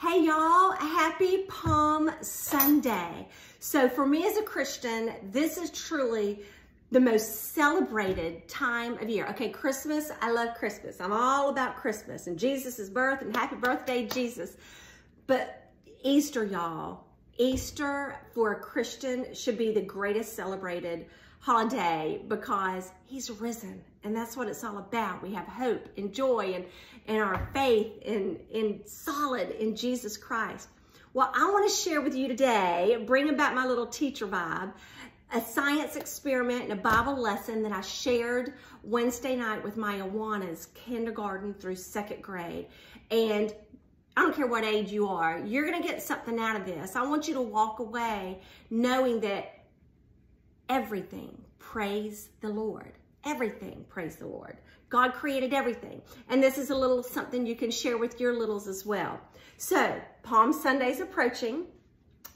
Hey y'all, happy Palm Sunday. So for me as a Christian, this is truly the most celebrated time of year. Okay, Christmas, I love Christmas. I'm all about Christmas and Jesus' birth and happy birthday, Jesus. But Easter, y'all, Easter for a Christian should be the greatest celebrated holiday because he's risen and that's what it's all about. We have hope and joy and, and our faith in, in solid in Jesus Christ. Well, I want to share with you today, bringing back my little teacher vibe, a science experiment and a Bible lesson that I shared Wednesday night with my Awanas, kindergarten through second grade. And I don't care what age you are, you're going to get something out of this. I want you to walk away knowing that everything, praise the Lord. Everything, praise the Lord. God created everything. And this is a little something you can share with your littles as well. So, Palm Sunday's approaching.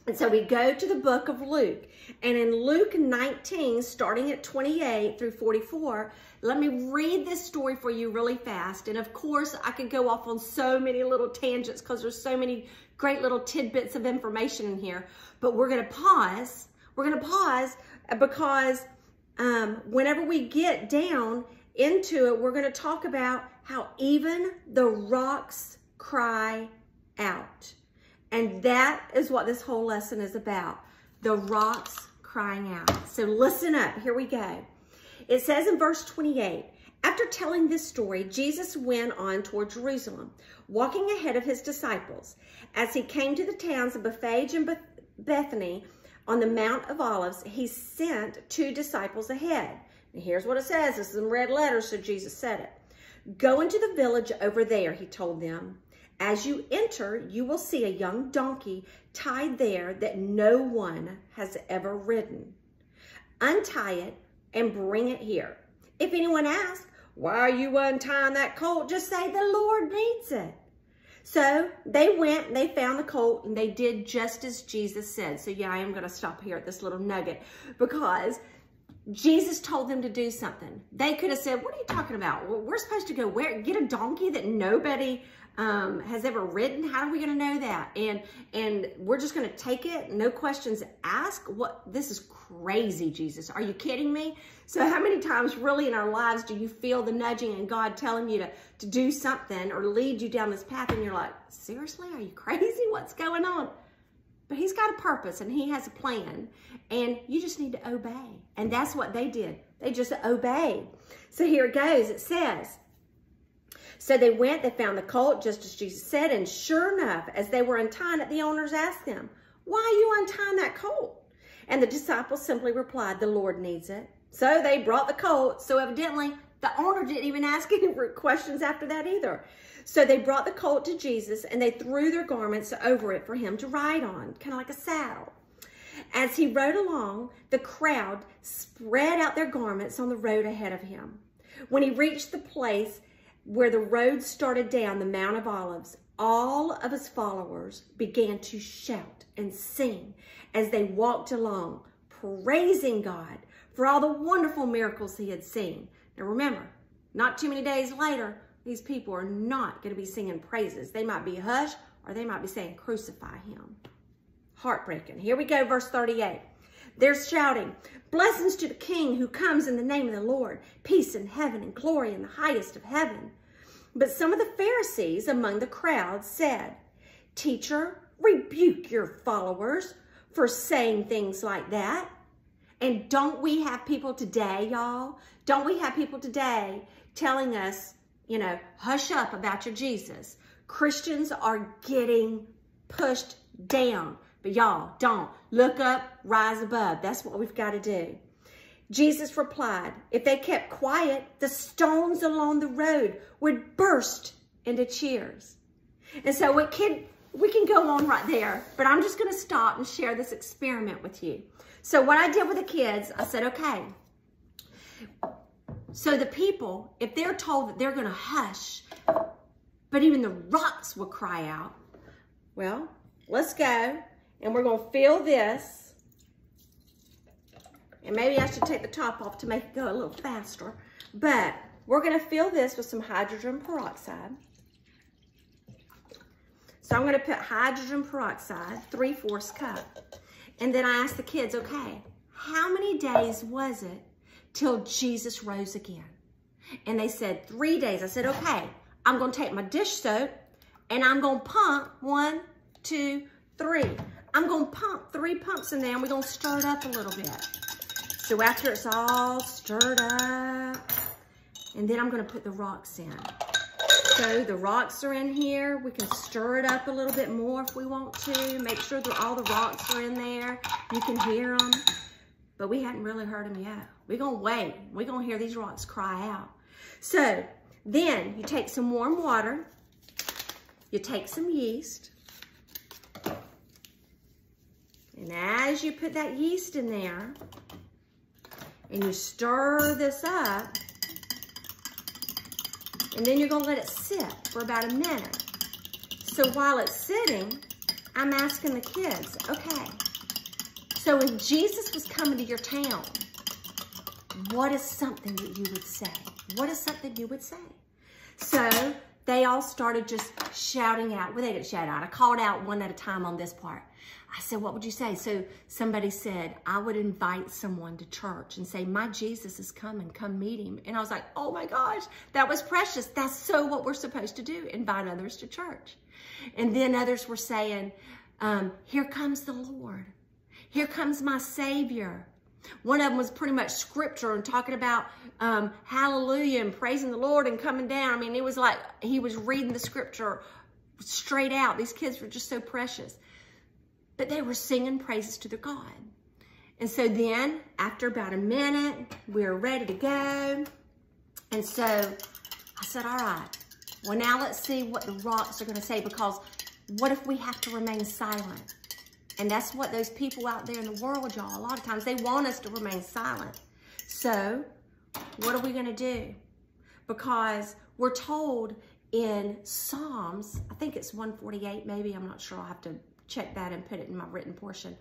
And so we go to the book of Luke. And in Luke 19, starting at 28 through 44, let me read this story for you really fast. And of course, I could go off on so many little tangents because there's so many great little tidbits of information in here. But we're going to pause. We're going to pause because um, whenever we get down into it, we're going to talk about how even the rocks cry out. And that is what this whole lesson is about. The rocks crying out. So listen up. Here we go. It says in verse 28, after telling this story, Jesus went on toward Jerusalem, walking ahead of his disciples. As he came to the towns of Bethphage and Bethany on the Mount of Olives, he sent two disciples ahead. And here's what it says. This is in red letters, so Jesus said it. Go into the village over there, he told them. As you enter, you will see a young donkey tied there that no one has ever ridden. Untie it and bring it here. If anyone asks, why are you untying that colt? Just say the Lord needs it. So they went they found the colt and they did just as Jesus said. So yeah, I am going to stop here at this little nugget because Jesus told them to do something. They could have said, what are you talking about? We're supposed to go where? Get a donkey that nobody um, has ever ridden. How are we going to know that? And and we're just going to take it, no questions asked. What? This is crazy, Jesus. Are you kidding me? So how many times really in our lives do you feel the nudging and God telling you to, to do something or lead you down this path and you're like, seriously? Are you crazy? What's going on? But he's got a purpose and he has a plan and you just need to obey. And that's what they did. They just obeyed. So here it goes. It says, so they went, they found the colt just as Jesus said, and sure enough, as they were untying it, the owners asked them, why are you untying that colt? And the disciples simply replied, the Lord needs it. So they brought the colt. So evidently, the owner didn't even ask any questions after that either. So they brought the colt to Jesus and they threw their garments over it for him to ride on, kind of like a saddle. As he rode along, the crowd spread out their garments on the road ahead of him. When he reached the place where the road started down the Mount of Olives, all of his followers began to shout and sing as they walked along, praising God for all the wonderful miracles he had seen. Now remember, not too many days later, these people are not going to be singing praises. They might be hushed or they might be saying, crucify him. Heartbreaking. Here we go, verse 38. They're shouting, Blessings to the King who comes in the name of the Lord, peace in heaven and glory in the highest of heaven. But some of the Pharisees among the crowd said, Teacher, rebuke your followers for saying things like that. And don't we have people today, y'all? Don't we have people today telling us, you know, hush up about your Jesus? Christians are getting pushed down. But y'all, don't. Look up, rise above. That's what we've got to do. Jesus replied, if they kept quiet, the stones along the road would burst into cheers. And so we can, we can go on right there, but I'm just going to stop and share this experiment with you. So what I did with the kids, I said, okay, so the people, if they're told that they're going to hush, but even the rocks will cry out, well, let's go and we're gonna fill this. And maybe I should take the top off to make it go a little faster. But we're gonna fill this with some hydrogen peroxide. So I'm gonna put hydrogen peroxide, 3 fourths cup. And then I asked the kids, okay, how many days was it till Jesus rose again? And they said, three days. I said, okay, I'm gonna take my dish soap and I'm gonna pump one, two, three. I'm gonna pump three pumps in there and we're gonna stir it up a little bit. So after it's all stirred up, and then I'm gonna put the rocks in. So the rocks are in here. We can stir it up a little bit more if we want to. Make sure that all the rocks are in there. You can hear them, but we hadn't really heard them yet. We're gonna wait. We're gonna hear these rocks cry out. So then you take some warm water, you take some yeast, and as you put that yeast in there, and you stir this up, and then you're gonna let it sit for about a minute. So while it's sitting, I'm asking the kids, okay, so if Jesus was coming to your town, what is something that you would say? What is something you would say? So they all started just shouting out. Well, they didn't shout out. I called out one at a time on this part. I said, what would you say? So somebody said, I would invite someone to church and say, my Jesus is coming, come meet him. And I was like, oh my gosh, that was precious. That's so what we're supposed to do, invite others to church. And then others were saying, um, here comes the Lord. Here comes my Savior. One of them was pretty much scripture and talking about um, hallelujah and praising the Lord and coming down. I mean, it was like he was reading the scripture straight out. These kids were just so precious. But they were singing praises to their God. And so then, after about a minute, we were ready to go. And so I said, all right, well, now let's see what the rocks are going to say because what if we have to remain silent? And that's what those people out there in the world, y'all, a lot of times they want us to remain silent. So what are we going to do? Because we're told in Psalms, I think it's 148 maybe, I'm not sure, I'll have to check that and put it in my written portion.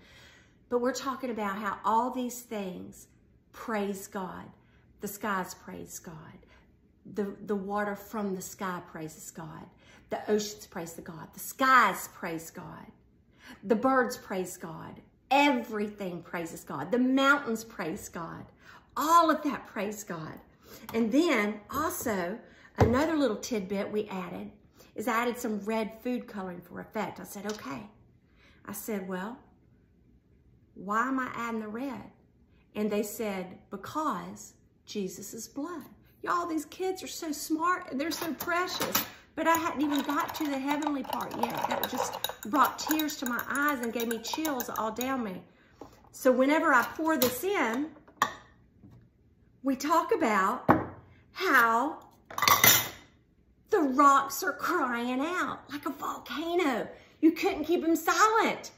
But we're talking about how all these things praise God. The skies praise God. The, the water from the sky praises God. The oceans praise the God. The skies praise God. The birds praise God. Everything praises God. The mountains praise God. All of that praise God. And then also, another little tidbit we added is I added some red food coloring for effect. I said, okay. I said, well, why am I adding the red? And they said, because Jesus' blood. Y'all, these kids are so smart and they're so precious. But I hadn't even got to the heavenly part yet. That just brought tears to my eyes and gave me chills all down me. So whenever I pour this in, we talk about how the rocks are crying out like a volcano. You couldn't keep them silent.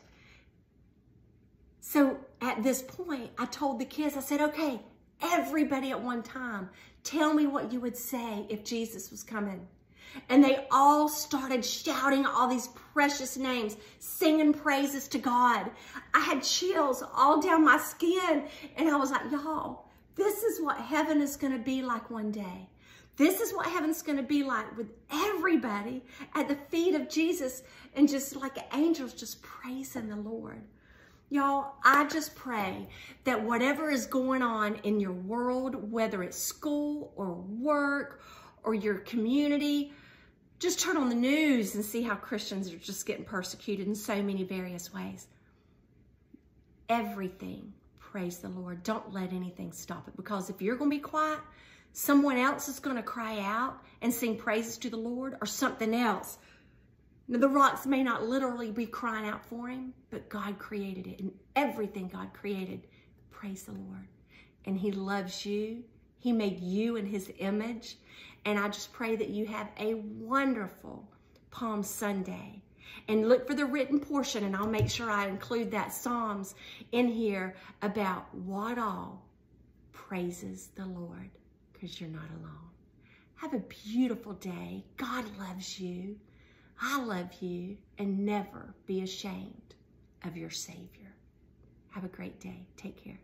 So at this point, I told the kids, I said, okay, everybody at one time, tell me what you would say if Jesus was coming. And they all started shouting all these precious names, singing praises to God. I had chills all down my skin. And I was like, y'all, this is what heaven is going to be like one day. This is what heaven's going to be like with everybody at the feet of Jesus and just like angels just praising the Lord. Y'all, I just pray that whatever is going on in your world, whether it's school or work or your community, just turn on the news and see how Christians are just getting persecuted in so many various ways. Everything, praise the Lord. Don't let anything stop it because if you're going to be quiet, someone else is going to cry out and sing praises to the Lord or something else. Now, the rocks may not literally be crying out for him, but God created it and everything God created. Praise the Lord. And he loves you. He made you in his image. And I just pray that you have a wonderful Palm Sunday. And look for the written portion, and I'll make sure I include that Psalms in here about what all praises the Lord, because you're not alone. Have a beautiful day. God loves you. I love you. And never be ashamed of your Savior. Have a great day. Take care.